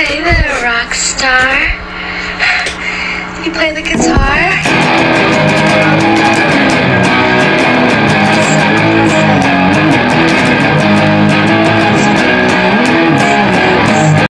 Hey there, rock star. You play the guitar?